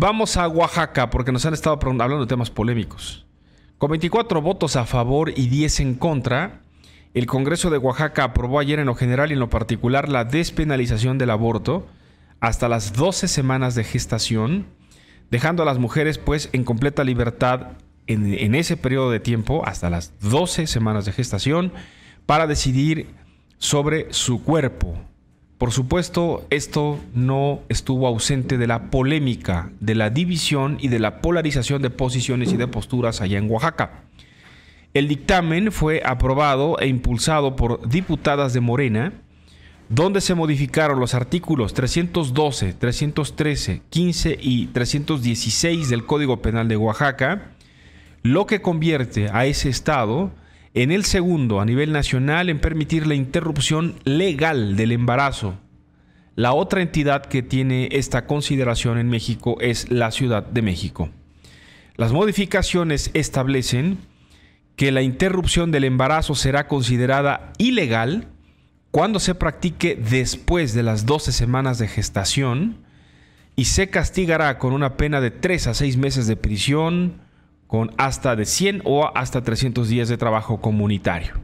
Vamos a Oaxaca porque nos han estado hablando de temas polémicos. Con 24 votos a favor y 10 en contra, el Congreso de Oaxaca aprobó ayer en lo general y en lo particular la despenalización del aborto hasta las 12 semanas de gestación, dejando a las mujeres pues en completa libertad en, en ese periodo de tiempo, hasta las 12 semanas de gestación, para decidir sobre su cuerpo. Por supuesto, esto no estuvo ausente de la polémica, de la división y de la polarización de posiciones y de posturas allá en Oaxaca. El dictamen fue aprobado e impulsado por diputadas de Morena, donde se modificaron los artículos 312, 313, 15 y 316 del Código Penal de Oaxaca, lo que convierte a ese estado en el segundo a nivel nacional en permitir la interrupción legal del embarazo. La otra entidad que tiene esta consideración en México es la Ciudad de México. Las modificaciones establecen que la interrupción del embarazo será considerada ilegal cuando se practique después de las 12 semanas de gestación y se castigará con una pena de 3 a 6 meses de prisión, con hasta de 100 o hasta 300 días de trabajo comunitario.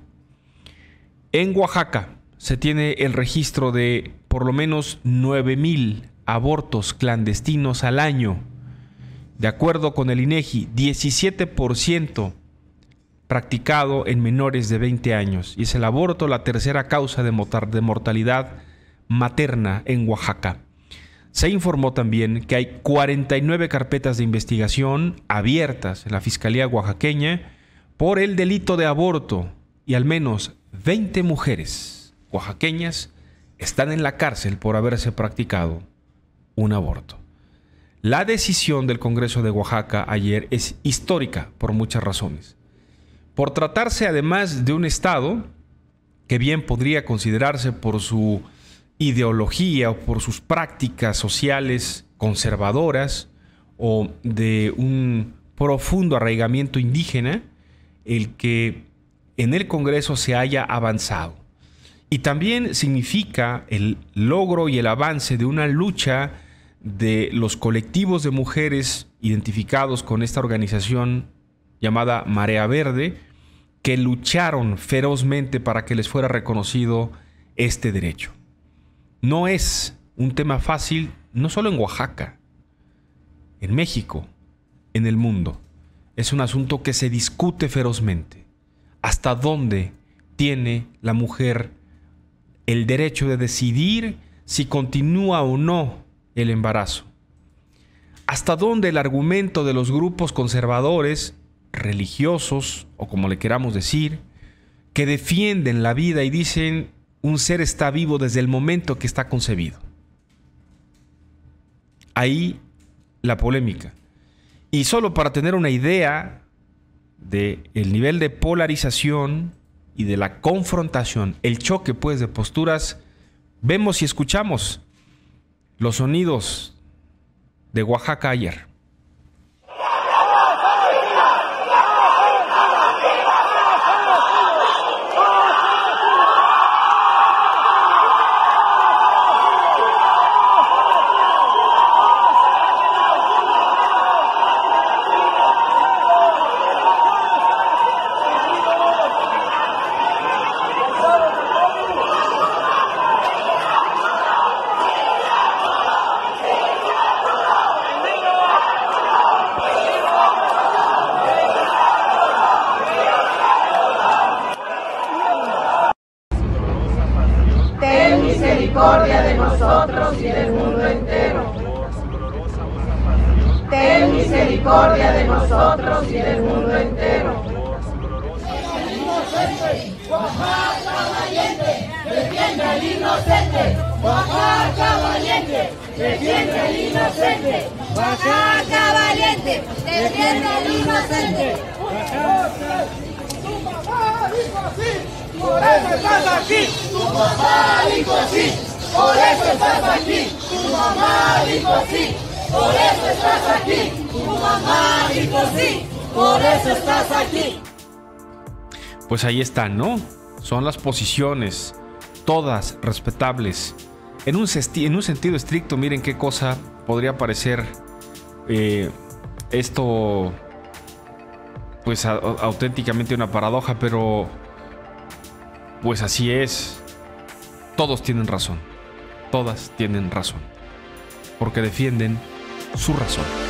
En Oaxaca se tiene el registro de por lo menos 9.000 abortos clandestinos al año. De acuerdo con el INEGI, 17% practicado en menores de 20 años y es el aborto la tercera causa de mortalidad materna en Oaxaca. Se informó también que hay 49 carpetas de investigación abiertas en la Fiscalía oaxaqueña por el delito de aborto y al menos 20 mujeres oaxaqueñas están en la cárcel por haberse practicado un aborto. La decisión del Congreso de Oaxaca ayer es histórica por muchas razones por tratarse además de un Estado que bien podría considerarse por su ideología o por sus prácticas sociales conservadoras o de un profundo arraigamiento indígena, el que en el Congreso se haya avanzado. Y también significa el logro y el avance de una lucha de los colectivos de mujeres identificados con esta organización llamada Marea Verde, que lucharon ferozmente para que les fuera reconocido este derecho. No es un tema fácil, no solo en Oaxaca, en México, en el mundo. Es un asunto que se discute ferozmente. ¿Hasta dónde tiene la mujer el derecho de decidir si continúa o no el embarazo? ¿Hasta dónde el argumento de los grupos conservadores religiosos, o como le queramos decir, que defienden la vida y dicen un ser está vivo desde el momento que está concebido. Ahí la polémica. Y solo para tener una idea de el nivel de polarización y de la confrontación, el choque pues de posturas, vemos y escuchamos los sonidos de Oaxaca ayer. misericordia de nosotros y del mundo entero. Ten misericordia de nosotros y del mundo entero. Oaxaca valiente, defiende al inocente. Oaxaca valiente, defiende al inocente. Oaxaca valiente, defiende al inocente. Tu papá dijo por eso estás aquí. Tu papá dijo así pues ahí están, ¿no? Son las posiciones, todas respetables. En un, en un sentido estricto, miren qué cosa podría parecer eh, esto, pues auténticamente una paradoja, pero pues así es. Todos tienen razón. Todas tienen razón. Porque defienden su razón.